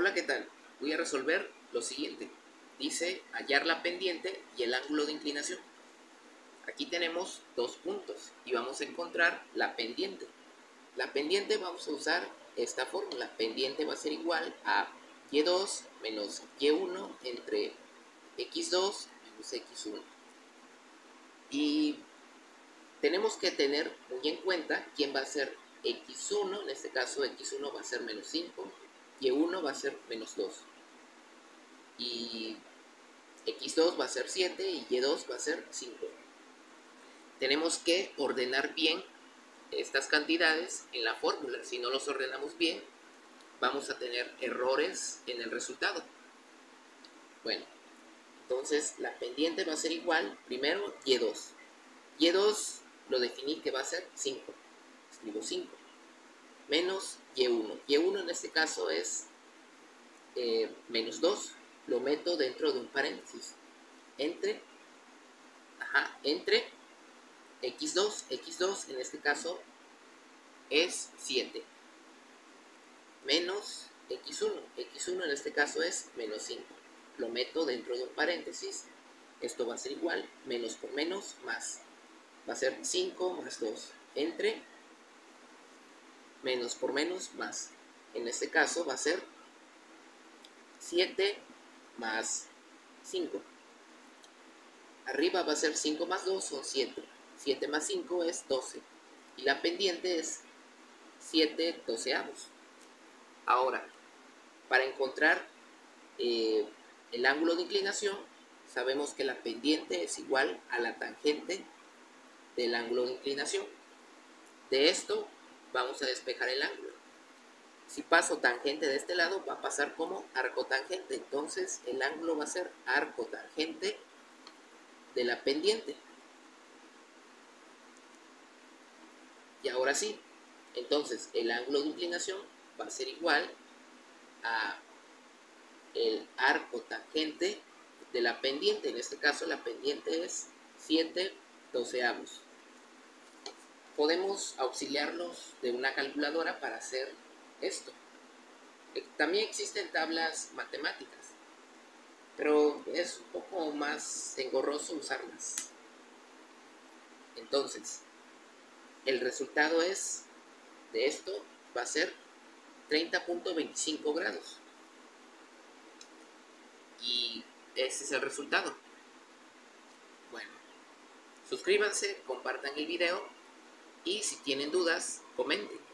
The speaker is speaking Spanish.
Hola, ¿qué tal? Voy a resolver lo siguiente. Dice hallar la pendiente y el ángulo de inclinación. Aquí tenemos dos puntos y vamos a encontrar la pendiente. La pendiente vamos a usar esta fórmula. Pendiente va a ser igual a y2 menos y1 entre x2 menos x1. Y tenemos que tener muy en cuenta quién va a ser x1, en este caso x1 va a ser menos 5, y1 va a ser menos 2. Y x2 va a ser 7 y y2 va a ser 5. Tenemos que ordenar bien estas cantidades en la fórmula. Si no los ordenamos bien, vamos a tener errores en el resultado. Bueno, entonces la pendiente va a ser igual, primero y2. y2 lo definí que va a ser 5. Escribo 5. Menos y1. y1 en este caso es eh, menos 2. Lo meto dentro de un paréntesis. Entre, ajá, entre x2. x2 en este caso es 7. Menos x1. x1 en este caso es menos 5. Lo meto dentro de un paréntesis. Esto va a ser igual. Menos por menos más. Va a ser 5 más 2. Entre menos por menos más. En este caso va a ser 7 más 5. Arriba va a ser 5 más 2 son 7. 7 más 5 es 12. Y la pendiente es 7 doceavos. Ahora, para encontrar eh, el ángulo de inclinación, sabemos que la pendiente es igual a la tangente del ángulo de inclinación. De esto vamos a despejar el ángulo. Si paso tangente de este lado, va a pasar como arco tangente. Entonces, el ángulo va a ser arco tangente de la pendiente. Y ahora sí, entonces el ángulo de inclinación va a ser igual a el arco tangente de la pendiente. En este caso, la pendiente es 7 doceavos podemos auxiliarnos de una calculadora para hacer esto. Eh, también existen tablas matemáticas, pero es un poco más engorroso usarlas. Entonces, el resultado es, de esto, va a ser 30.25 grados. Y ese es el resultado. Bueno, suscríbanse, compartan el video y si tienen dudas, comenten.